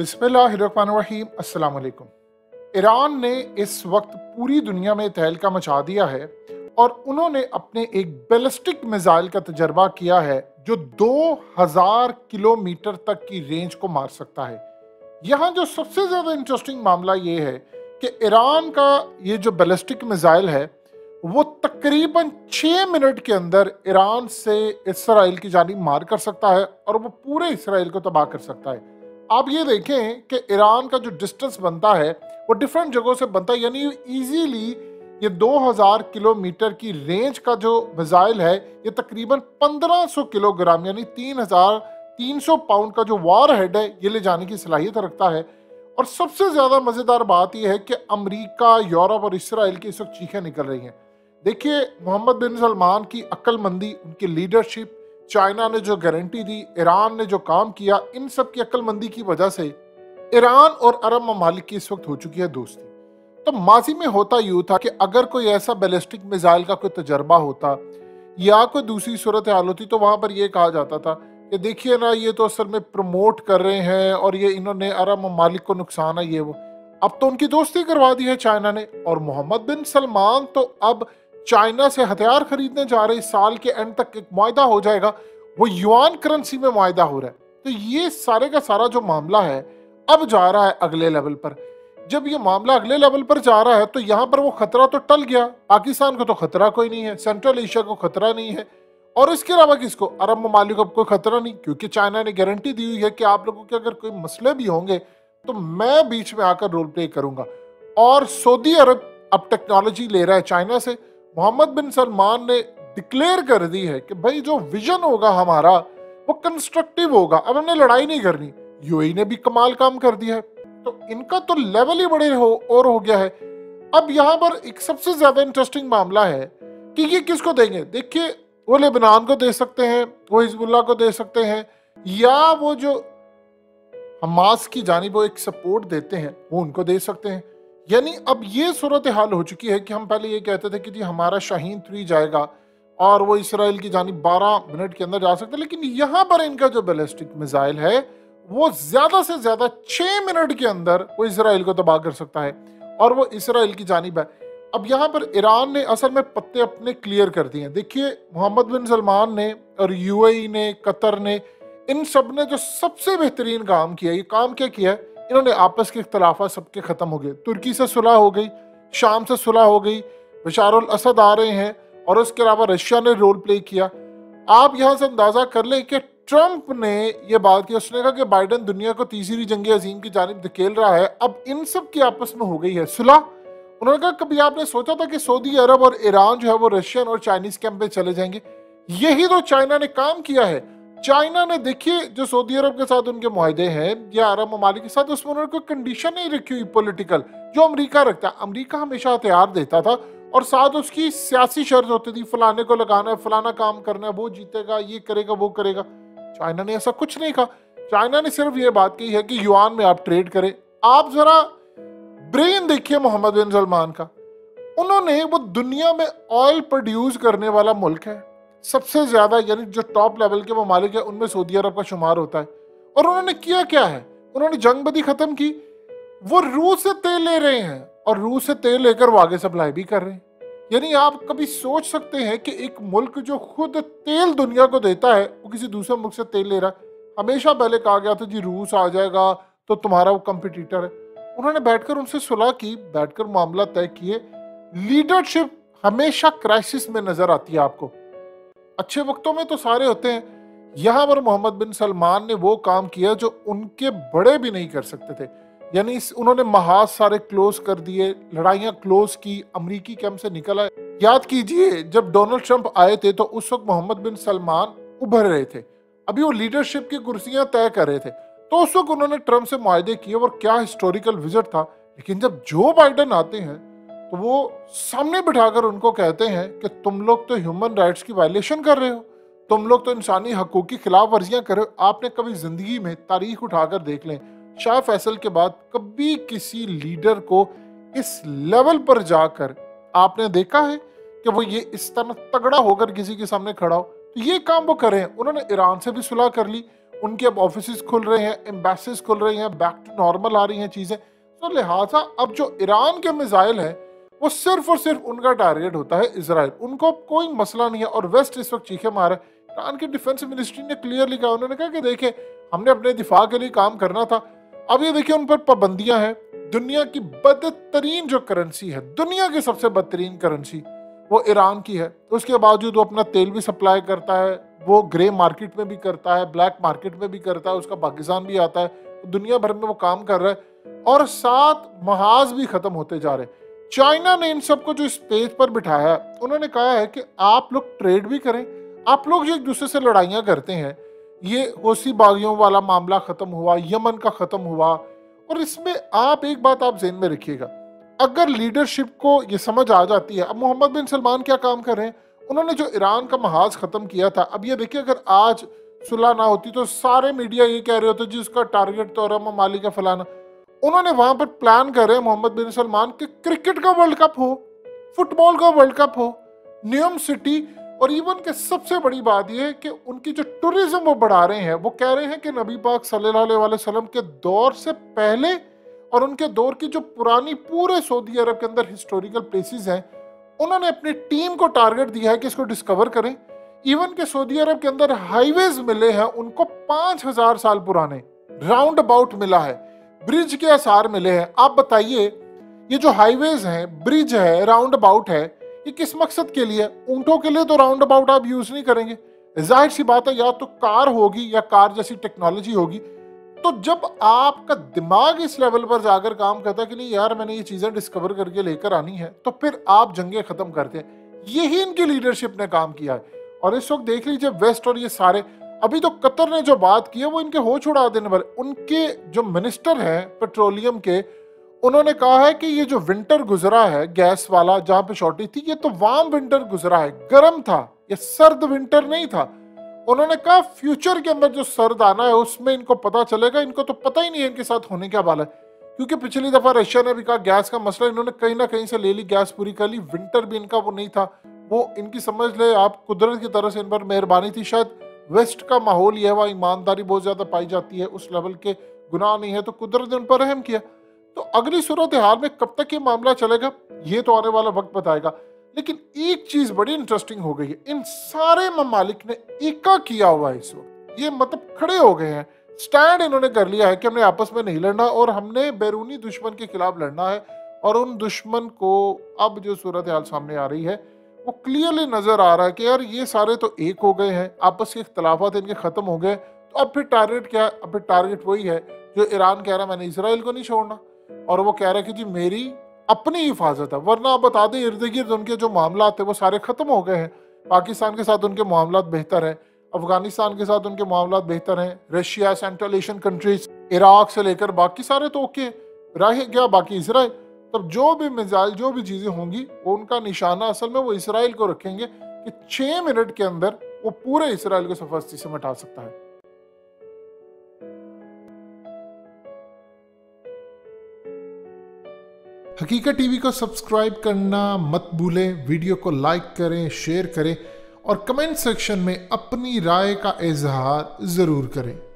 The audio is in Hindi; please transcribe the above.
अस्सलाम वालेकुम ईरान ने इस वक्त पूरी दुनिया में तहलका मचा दिया है और उन्होंने अपने एक बैलिस्टिक मिसाइल का तजर्बा किया है जो 2000 किलोमीटर तक की रेंज को मार सकता है। यहाँ जो सबसे ज़्यादा इंटरेस्टिंग मामला ये है कि ईरान का ये जो बैलिस्टिक मिसाइल है, वो तकरीबन छः मिनट के अंदर ईरान से इसराइल की जानी मार कर सकता है और वो पूरे इसराइल को तबाह कर सकता है। आप ये देखें कि ईरान का जो डिस्टेंस बनता है, वो डिफरेंट जगहों से बनता है, यानी इजीली ये 2000 किलोमीटर की रेंज का जो मिसाइल है, ये तकरीबन 1500 किलोग्राम, यानी 3300 पाउंड का जो वार हेड है, ये ले जाने की सलाहियत रखता है। और सबसे ज़्यादा मज़ेदार बात यह है कि अमेरिका, यूरोप और इसराइल की इस वक्त चीखें निकल रही हैं। देखिए, मोहम्मद बिन सलमान की अक्लमंदी, उनकी लीडरशिप चाइना ने जो गारंटी दी, ईरान ने जो काम किया, इन सब की अक्लमंदी की वजह से ईरान और अरब ममालिक की इस वक्त हो चुकी है दोस्ती। तो माजी में होता यूँ था कि अगर कोई ऐसा बैलिस्टिक मिसाइल का कोई तजर्बा होता, या कोई दूसरी सूरत हाल होती तो वहाँ पर यह कहा जाता था कि देखिए ना, ये तो असल में प्रमोट कर रहे हैं और ये इन्होंने अरब ममालिक को नुकसान है, ये वो। अब तो उनकी दोस्ती करवा दी है चाइना ने और मोहम्मद बिन सलमान तो अब चाइना से हथियार खरीदने जा रहे साल के एंड तक एक मुआदा हो जाएगा। वो युआन करेंसी में मुआदा हो रहा है। तो ये सारे का सारा जो मामला है, अब जा रहा है अगले लेवल पर। जब ये मामला अगले लेवल पर जा रहा है तो यहाँ पर वो खतरा तो टल गया। पाकिस्तान को तो खतरा कोई नहीं है सेंट्रल एशिया को खतरा नहीं है। और इसके अलावा किसको? अरब ममालिक को कोई खतरा नहीं, क्योंकि चाइना ने गारंटी दी हुई है कि आप लोगों के अगर कोई मसले भी होंगे तो मैं बीच में आकर रोल प्ले करूँगा। और सऊदी अरब अब टेक्नोलॉजी ले रहा है चाइना से। मोहम्मद बिन सलमान ने डिक्लेयर कर दी है कि भाई जो विजन होगा हमारा, वो कंस्ट्रक्टिव होगा। अब हमने लड़ाई नहीं करनी। यूएई ने भी कमाल काम कर दिया है। तो इनका तो लेवल ही बड़े हो, और हो गया है। अब यहाँ पर एक सबसे ज़्यादा इंटरेस्टिंग मामला है कि ये किसको देंगे? देखिए, वो लेबनान को दे सकते हैं, वो हिजबुल्ला को दे सकते हैं, या वो जो हमास की जानी वो एक सपोर्ट देते हैं, वो उनको दे सकते हैं। यानी अब ये सूरत हाल हो चुकी है कि हम पहले ये कहते थे कि जी हमारा शाहीन थ्री जाएगा और वो इसराइल की जानी 12 मिनट के अंदर जा सकते हैं, लेकिन यहाँ पर इनका जो बैलिस्टिक मिसाइल है, वो ज़्यादा से ज़्यादा छह मिनट के अंदर वो इसराइल को तबाह कर सकता है और वो इसराइल की जानिब है अब यहाँ पर ईरान ने असल में पत्ते अपने क्लियर कर दिए देखिए, मोहम्मद बिन सलमान ने और यूएई ने, कतर ने, इन सबने जो सबसे बेहतरीन काम किया, ये काम क्या किया है? इन्होंने आपस के इख्तलाफा सबके ख़त्म हो गए। तुर्की से सुलह हो गई, शाम से सुलह हो गई बशारुल असद आ रहे हैं और उसके अलावा रशिया ने रोल प्ले किया। आप यहाँ से अंदाज़ा कर लें कि ट्रंप ने यह बात की उसने कहा कि बाइडन दुनिया को तीसरी जंग अजीम की जानब धकेल रहा है। अब इन सब की आपस में हो गई है सुलह। उन्होंने कहा, कभी आपने सोचा था कि सऊदी अरब और ईरान जो है वो रशियन और चाइनीज़ कैंप पे चले जाएँगे? यही तो चाइना ने काम किया है। चाइना ने देखिए, जो सऊदी अरब के साथ उनके माहदे हैं, या अरब ममालिक के साथ, उसमें उन्होंने कोई कंडीशन नहीं रखी हुई पोलिटिकल जो अमरीका रखता है, अमरीका हमेशा हथियार देता था, और साथ उसकी सियासी शर्त होती थी, फलाने को लगाना है फलाना काम करना है वो जीतेगा, ये करेगा, वो करेगा। चाइना ने ऐसा कुछ नहीं कहा। चाइना ने सिर्फ़ ये बात कही है कि युआन में आप ट्रेड करें। आप जरा ब्रेन देखिए मोहम्मद बिन सलमान का। उन्होंने वो दुनिया में ऑयल प्रोड्यूस करने वाला मुल्क है। सबसे ज़्यादा, यानी जो टॉप लेवल के ममालिक है, उनमें सऊदी अरब का शुमार होता है। और उन्होंने किया क्या है? उन्होंने जंग बदी खत्म की। वो रूस से तेल ले रहे हैं और रूस से तेल लेकर वो आगे सप्लाई भी कर रहे हैं। यानी आप कभी सोच सकते हैं कि एक मुल्क जो खुद तेल दुनिया को देता है, वो किसी दूसरे मुल्क से तेल ले रहा है। हमेशा पहले कहा गया था, जी रूस आ जाएगा तो तुम्हारा वो कंपिटिटर है। उन्होंने बैठकर उनसे सुलह की, बैठकर मामला तय किए। लीडरशिप हमेशा क्राइसिस में नज़र आती है आपको। अच्छे वक्तों में तो सारे होते हैं। यहाँ पर मोहम्मद बिन सलमान ने वो काम किया जो उनके बड़े भी नहीं कर सकते थे। यानी उन्होंने महाज सारे क्लोज कर दिए, लड़ाइयाँ क्लोज की, अमरीकी कैंप से निकल आए। याद कीजिए, जब डोनाल्ड ट्रंप आए थे तो उस वक्त मोहम्मद बिन सलमान उभर रहे थे। अभी वो लीडरशिप की कुर्सियाँ तय कर रहे थे। तो उस वक्त उन्होंने ट्रंप से मुआदे किए और क्या हिस्टोरिकल विज़िट था। लेकिन जब जो बाइडन आते हैं तो वो सामने बिठाकर उनको कहते हैं कि तुम लोग तो ह्यूमन राइट्स की वायलेशन कर रहे हो। तुम लोग तो इंसानी हकूक की खिलाफ वर्जियाँ कर रहे हो। आपने कभी ज़िंदगी में तारीख उठाकर देख लें, शाह फैसल के बाद कभी किसी लीडर को इस लेवल पर जाकर आपने देखा है कि वो ये इस तरह तगड़ा होकर किसी के सामने खड़ा हो? तो ये काम वो करें। उन्होंने ईरान से भी सुलह कर ली। उनके अब ऑफ़िस खुल रहे हैं एम्बेसिस खुल रही हैं बैक टू नॉर्मल आ रही हैं चीज़ें। तो लिहाजा अब जो ईरान के मिसाइल हैं वो सिर्फ़ और सिर्फ़ उनका टारगेट होता है इसराइल। उनको कोई मसला नहीं है और वेस्ट इस वक्त चीखे मारे ईरान की डिफेंस मिनिस्ट्री ने क्लियरली कहा, उन्होंने कहा कि देखे हमने अपने दिफा के लिए काम करना था। अब ये देखिए, उन पर पाबंदियाँ हैं। दुनिया की बदतरीन जो करेंसी है, दुनिया की सबसे बदतरीन करेंसी वो ईरान की है। उसके बावजूद वो अपना तेल भी सप्लाई करता है, वो ग्रे मार्केट में भी करता है ब्लैक मार्केट में भी करता है, उसका पाकिस्तान भी आता है। दुनिया भर में वो काम कर रहा है और सात महाज भी खत्म होते जा रहे चाइना ने इन सबको जो स्पेस पर बिठाया उन्होंने कहा है कि आप लोग ट्रेड भी करें, आप लोग जो एक दूसरे से लड़ाइयाँ करते हैं, ये होसी बागियों वाला मामला खत्म हुआ, यमन का खत्म हुआ, और इसमें आप एक बात आप जेन में रखिएगा, अगर लीडरशिप को ये समझ आ जाती है, अब मोहम्मद बिन सलमान क्या काम कर रहे हैं? उन्होंने जो ईरान का महाज खत्म किया था, अब ये देखिए, अगर आज सुलह ना होती तो सारे मीडिया ये कह रहे होते जिसका टारगेट तो रम माली का फलाना। उन्होंने वहाँ पर प्लान करे, मोहम्मद बिन सलमान, कि क्रिकेट का वर्ल्ड कप हो फुटबॉल का वर्ल्ड कप हो न्यूम सिटी और इवन के सबसे बड़ी बात यह है कि उनकी जो टूरिज़्म वो बढ़ा रहे हैं, वो कह रहे हैं कि नबी पाक सल्लल्लाहु अलैहि वसल्लम के दौर से पहले और उनके दौर की जो पुरानी पूरे सऊदी अरब के अंदर हिस्टोरिकल प्लेसेस हैं, उन्होंने अपनी टीम को टारगेट दिया है कि इसको डिस्कवर करें। इवन के सऊदी अरब के अंदर हाईवेज मिले हैं, उनको पाँच हज़ार साल पुराने राउंड अबाउट मिला है। ब्रिज के आसार मिले हैं। आप बताइए, ये जो हाईवेज हैं ब्रिज है राउंड अबाउट है, ये किस मकसद के लिए? ऊंटों के लिए तो राउंड अबाउट आप यूज़ नहीं करेंगे। ज़ाहिर सी बात है, या तो कार होगी या कार जैसी टेक्नोलॉजी होगी। तो जब आपका दिमाग इस लेवल पर जाकर काम करता है कि नहीं यार, मैंने ये चीज़ें डिस्कवर करके लेकर आनी है तो फिर आप जंगे खत्म करते हैं। यही इनकी लीडरशिप ने काम किया है। और इस वक्त देख लीजिए वेस्ट और ये सारे अभी तो कतर ने जो बात की है, वो इनके हो छुड़ा देने वाले उनके जो मिनिस्टर हैं पेट्रोलियम के, उन्होंने कहा है कि ये जो विंटर गुजरा है, गैस वाला जहाँ पे शॉर्टेज थी, ये तो वार्म विंटर गुजरा है, गर्म था, ये सर्द विंटर नहीं था। उन्होंने कहा फ्यूचर के अंदर जो सर्द आना है, उसमें इनको पता चलेगा, इनको तो पता ही नहीं है इनके साथ होने क्या वाला है। क्योंकि पिछली दफ़ा रशिया ने भी कहा, गैस का मसला, इन्होंने कहीं ना कहीं से ले ली, गैस पूरी कर ली विंटर भी इनका वो नहीं था, वो इनकी समझ ले, आप कुदरत की तरह से इन पर मेहरबानी थी शायद। वेस्ट का माहौल यह वहाँ ईमानदारी बहुत ज़्यादा पाई जाती है, उस लेवल के गुनाह नहीं है तो कुदरत ने उन पर रहम किया। तो अगली सूरत हाल में कब तक ये मामला चलेगा, ये तो आने वाला वक्त बताएगा। लेकिन एक चीज़ बड़ी इंटरेस्टिंग हो गई है, इन सारे ममालिक ने एका किया हुआ है इस वक्त। ये मतलब खड़े हो गए हैं। स्टैंड इन्होंने कर लिया है कि हमने आपस में नहीं लड़ना और हमने बैरूनी दुश्मन के खिलाफ लड़ना है और उन दुश्मन को अब जो सूरत हाल सामने आ रही है वो क्लियरली नज़र आ रहा है कि यार ये सारे तो एक हो गए हैं, आपस के इख्तलाफा इनके खत्म हो गए तो अब फिर टारगेट क्या है अब फिर टारगेट वही है जो ईरान कह रहा है, मैंने इसराइल को नहीं छोड़ना। और वो कह रहा है कि जी मेरी अपनी हिफाजत है, वरना आप बता दें इर्द गिर्द उनके जो मामला थे वो सारे खत्म हो गए हैं। पाकिस्तान के साथ उनके मामला बेहतर है, अफ़गानिस्तान के साथ उनके मामला बेहतर हैं, Russia central Asian countries Iraq से लेकर बाकी सारे तो ओके रह गया बाकी इसराइल। तब जो भी मिजाइल, जो भी चीज़ें होंगी, वो उनका निशाना असल में वो इसराइल को रखेंगे कि छः मिनट के अंदर वो पूरे इसराइल को सफस्ती से मिटा सकता है। हकीकत टीवी को सब्सक्राइब करना मत भूलें, वीडियो को लाइक करें, शेयर करें और कमेंट सेक्शन में अपनी राय का इजहार ज़रूर करें।